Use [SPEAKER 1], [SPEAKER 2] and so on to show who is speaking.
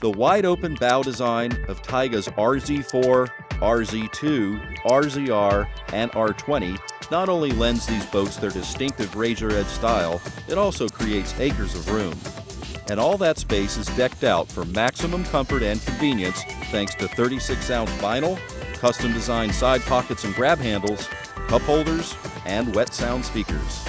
[SPEAKER 1] The wide open bow design of Tige's RZ4, RZ2, RZR, and R20 not only lends these boats their distinctive razor edge style, it also creates acres of room. And all that space is decked out for maximum comfort and convenience thanks to 36 ounce vinyl, custom designed side pockets and grab handles, cup holders, and wet sound speakers.